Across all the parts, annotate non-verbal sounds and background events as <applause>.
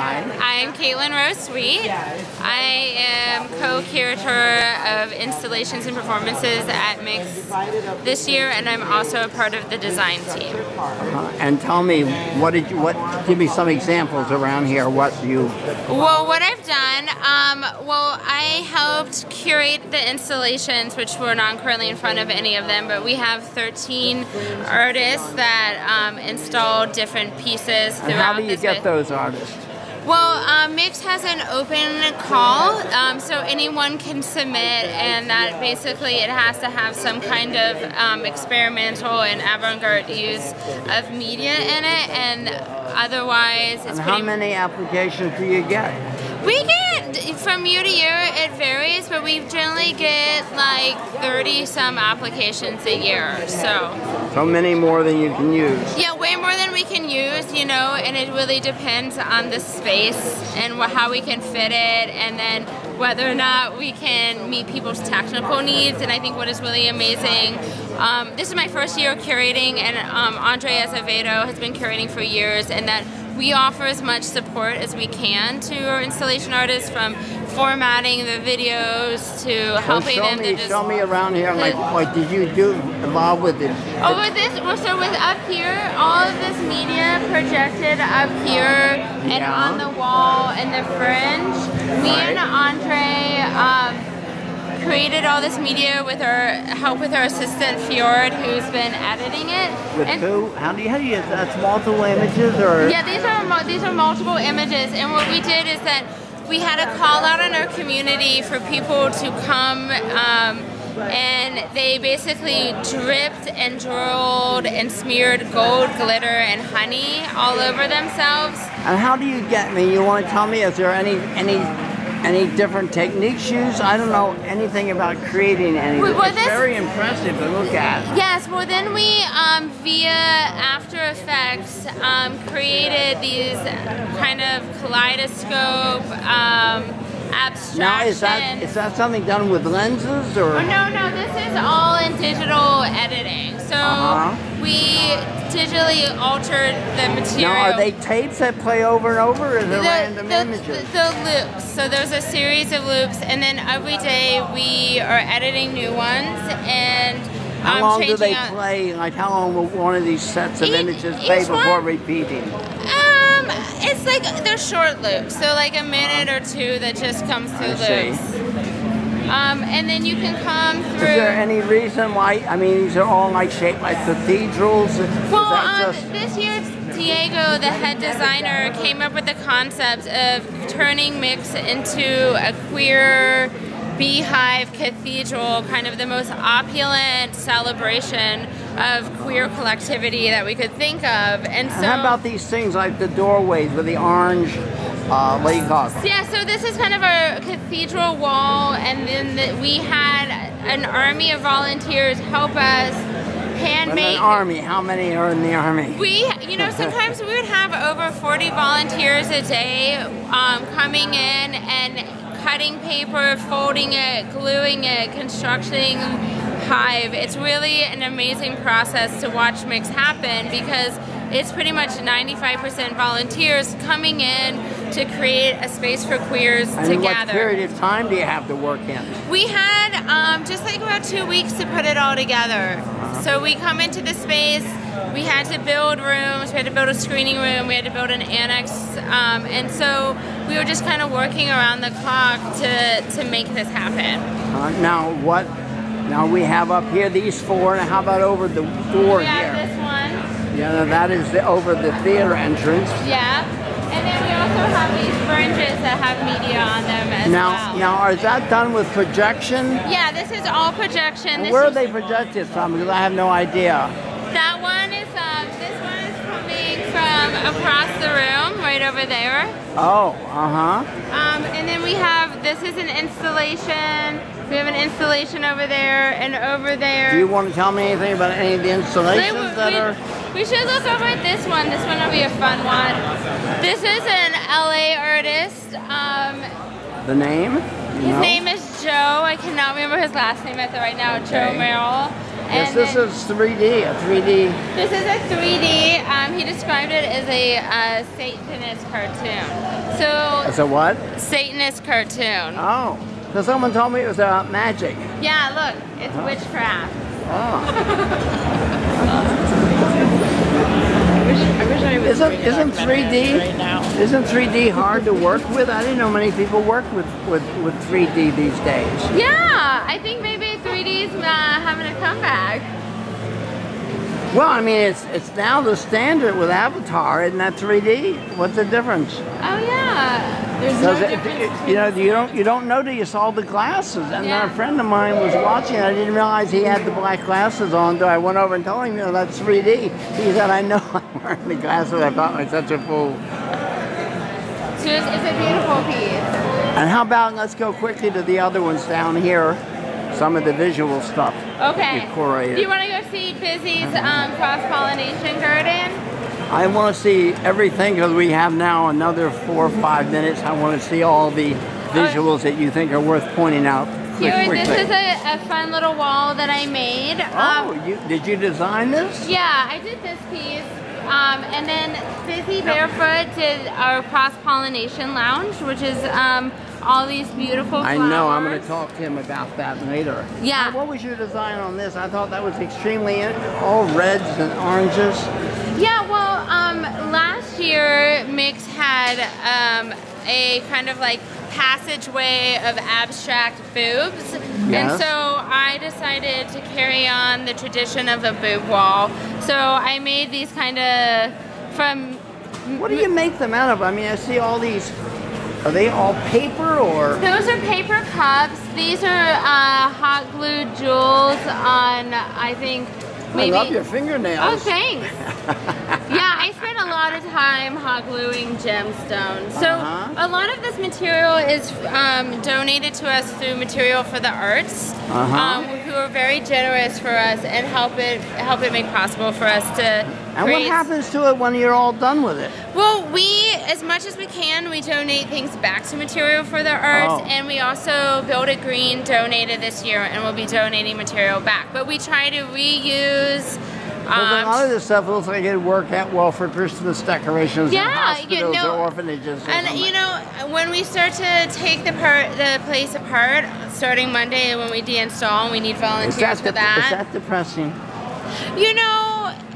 I'm Caitlin Rose Sweet. I am co-curator of installations and performances at Mix this year, and I'm also a part of the design team. Uh, and tell me, what did you, what, give me some examples around here, what you... Well, what I've done, um, well, I helped curate the installations, which we're not currently in front of any of them, but we have 13 artists that um, install different pieces throughout And how do you get those artists? Well, um, Mix has an open call, um, so anyone can submit, and that basically it has to have some kind of um, experimental and avant-garde use of media in it, and otherwise it's And how many applications do you get? We get from year to year, it varies, but we generally get like 30 some applications a year. So, So many more than you can use. yeah, way more than we can use, you know, and it really depends on the space and how we can fit it, and then whether or not we can meet people's technical needs. And I think what is really amazing, um, this is my first year curating, and um, Andre Azevedo has been curating for years, and that we offer as much support as we can to our installation artists from formatting the videos to helping show them me, to just show me around here, like, what did you do involved with it? Oh, with this, well, so with up here, all of this media projected up here and on the wall and the fringe. Me and Andre um, created all this media with our help with our assistant Fjord, who's been editing it. With And- who? How do you, how do you, that's multiple images or? yeah, these are these are multiple images, and what we did is that we had a call out in our community for people to come. Um, and they basically dripped and drooled and smeared gold glitter and honey all over themselves. And how do you get me? You want to tell me? Is there any any any different techniques used? I don't know anything about creating anything. Well, it's this- very impressive to look at. Yes, well then we, um, via After Effects, um, created these kind of kaleidoscope um, abstractions. Now is that is that something done with lenses or? Oh, no, no, this is all in digital editing. So Uh-huh. we digitally altered the material. Now are they tapes that play over and over, or the, random the, images? The, loops. So there's a series of loops, and then every day we are editing new ones and how um, long do they play? Like how long will one of these sets of Each- images play before one- repeating? It's like they're short loops, so like a minute or two that just comes through loops. Um, and then you can come through. Is there any reason why? I mean, these are all like shaped like cathedrals. Well, um, just? this year Diego, the head designer, came up with the concept of turning Mix into a queer beehive cathedral, kind of the most opulent celebration of queer collectivity that we could think of. And so, And how about these things like the doorways with the orange? Uh, what do you call it? yeah, so this is kind of a cathedral wall, and then the, we had an army of volunteers help us hand An army. How many are in the army? We, you know, sometimes we would have over 40 volunteers a day um, coming in and cutting paper, folding it, gluing it, constructing Hive. It's really an amazing process to watch Mix happen because it's pretty much 95% volunteers coming in to create a space for queers and to what gather. period of time do you have to work in? We had um, just like about two weeks to put it all together. So we come into the space, we had to build rooms, we had to build a screening room, we had to build an annex, um, and so we were just kind of working around the clock to, to make this happen. Uh, now what? Now we have up here these four, and how about over the door have here? this one, Yeah, that is the, over the theater entrance. yeah, and then we also have these fringes that have media on them as Now, well. now is that done with projection? yeah, this is all projection. This where are they projected from? Because I have no idea. From across the room, right over there. Oh, uh huh. Um, and then we have, this is an installation. We have an installation over there and over there. Do you want to tell me anything about any of the installations we- that we- are? We should look over at this one. This one will be a fun one. This is an LA artist. Um, The name? his name is Joe. I cannot remember his last name at the right now. Joe Okay. Merrill. Yes, And this then- is 3D, a 3D. This is a 3D. Um, he described it as a uh, Satanist cartoon. So It's a what? Satanist cartoon. Oh, so someone told me it was uh, magic. Yeah, look, it's witchcraft. Oh. <laughs> I wish I wish I Isn't isn't 3D right now. isn't 3D hard to work with? I didn't know many people work with with, with 3D these days. Yeah, I think maybe 3D's uh, having a comeback. Well, I mean, it's it's now the standard with Avatar, isn't that 3D? What's the difference? Oh yeah. There's no it, difference. you know, you don't you don't know till you saw the glasses. And then a friend of mine was watching. I didn't realize he had the black glasses on. So I went over and told him, you know, that's 3D. He said, I know <laughs> I'm wearing the glasses. I thought I was such a fool. So it's, it's a beautiful piece. And how about let's go quickly to the other ones down here. Some of the visual stuff. Okay. Do you want to go see Busy's um, cross pollination garden? I want to see everything because we have now another four or five minutes. I want to see all the visuals that you think are worth pointing out. Quick, Here, quick this is a, a fun little wall that I made. Oh, Um, you, did you design this? yeah, I did this piece. Um, and then Busy Barefoot did our cross pollination lounge, which is um, all these beautiful flowers. I know. I'm going to talk to him about that later. Yeah. Now, what was your design on this? I thought that was extremely all reds and oranges. Yeah, well, um, last year Mix had um, a kind of like passageway of abstract boobs. And so I decided to carry on the tradition of a boob wall. So I made these kind of from. What do you make them out of? I mean, I see all these. Are they all paper or? Those are paper cups. These are uh, hot glued jewels on, I think, maybe. I love your fingernails. Oh, thanks. <laughs> yeah, I spent a lot of time hot gluing gemstones. So Uh-huh. a lot of this material is um, donated to us through Material for the Arts, Uh-huh. um, who are very generous for us and help it help it make possible for us to. And what happens to it when you're all done with it? Well, we, as much as we can, we donate things back to Material for the Arts, Oh. and we also Build It Green donated this year, and we'll be donating material back. But we try to reuse. Because a um, lot of this stuff looks like it'd work out well for Christmas decorations Yeah, you hospitals know- or orphanages. or And something. you know, when we start to take the part, the place apart, starting Monday when we deinstall, and we need volunteers that, for that. is that depressing? You know,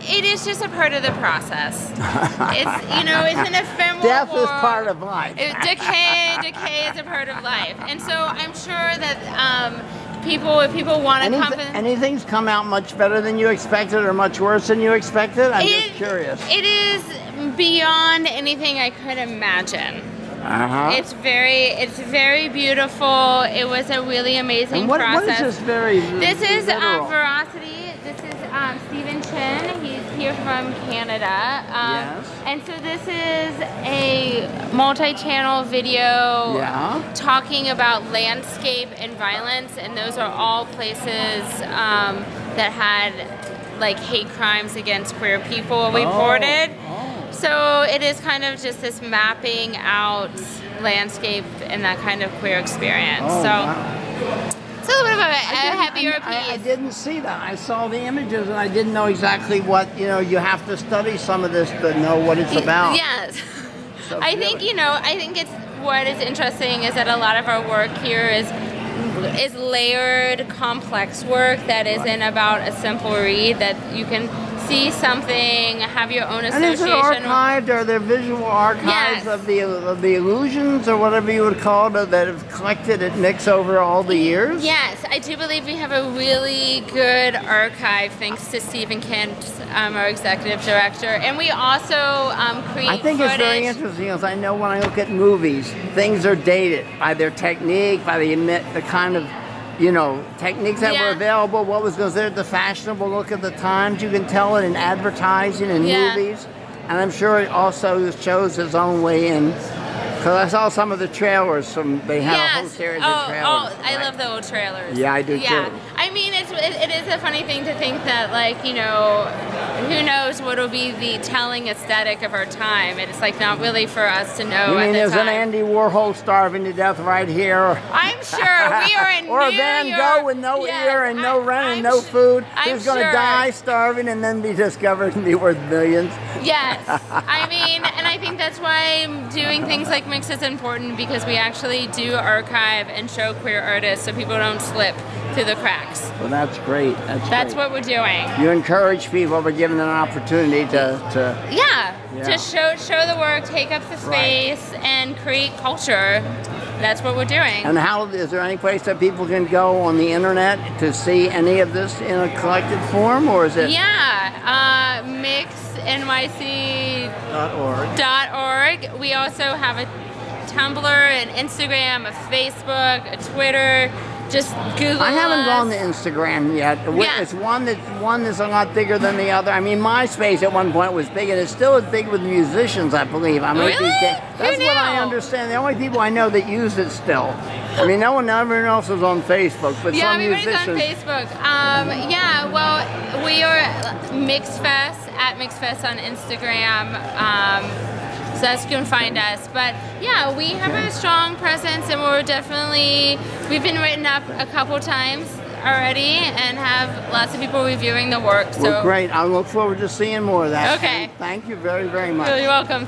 it is just a part of the process. it's you know, it's an <laughs> ephemeral. Death is part of life. It- decay, decay is a part of life, and so I'm sure that um, people, if people want to come, Anyth- in- anything's come out much better than you expected or much worse than you expected? I'm just curious. It is beyond anything I could imagine. uh-huh. It's very, it's very beautiful. It was a really amazing what, what process. is this very This is um. Veracity. This is um, Stephen Chin. Here from Canada. Um, Yes. And so this is a multi-channel video Yeah. talking about landscape and violence, and those are all places um, that had like hate crimes against queer people reported. Oh. So it is kind of just this mapping out landscape and that kind of queer experience. Oh, so wow. It's a little bit of a, a I didn't- heavier I, I, I didn't see that. I saw the images and I didn't know exactly what, you know, you have to study some of this to know what it's about. Yes. <laughs> So I think you know. I think it's what is interesting is that a lot of our work here is is layered, complex work that isn't about a simple read. That you can see something, have your own association. And is it archived? Are there visual archives Yes. of the of the illusions or whatever you would call it that have collected at Mix over all the years? Yes, I do believe we have a really good archive thanks to Stephen Kent, um, our executive director, and we also um, create I think footage. it's very interesting because I know when I look at movies, things are dated by their technique, by the the kind of, you know, techniques that were available, what was considered the fashionable look at the times. You can tell it in advertising and Yeah. movies, and I'm sure it also shows its own way in. Because I saw some of the trailers from they had a whole series oh, of trailers. oh, I love the old trailers. Yeah, I do yeah. too. I mean, it's it, it is a funny thing to think that like you know who knows what will be the telling aesthetic of our time and it's like not really for us to know You mean the there's time. an Andy Warhol starving to death right here? I'm sure we are in <laughs> or New Van York. Gogh with no Yes, ear and no I- rent and I'm no sh- food I'm who's going to sure. die starving and then be discovered and be worth millions. Yes, <laughs> I mean, and I think that's why doing things like Mix is important because we actually do archive and show queer artists so people don't slip through the cracks. Well, that's great. That's, That's great. what we're doing. You encourage people by giving them an opportunity to, to Yeah, Yeah. to show show the work, take up the Right. space, and create culture. That's what we're doing. And how is there any place that people can go on the internet to see any of this in a collected form, or is it yeah, uh, mixnyc.org. .org? We also have a Tumblr, an Instagram, a Facebook, a Twitter. Just Google. I haven't us. gone to Instagram yet. Yeah. It's one that one that's a lot bigger than the other. I mean, MySpace at one point was big, and it's still as big with musicians, I believe. I mean, Really? That's what I understand. The only people I know that use it still. I mean, no one, everyone else is on Facebook, but Yeah, some everybody's musicians. on Facebook. Um, yeah, well, we are Mixfest at Mixfest on Instagram. Um, so that's you can find us. But yeah, we have a strong presence, and we're definitely we've been written up a couple times already, and have lots of people reviewing the work. So Well, great. I look forward to seeing more of that. Okay. Thank you very, very much. You're welcome.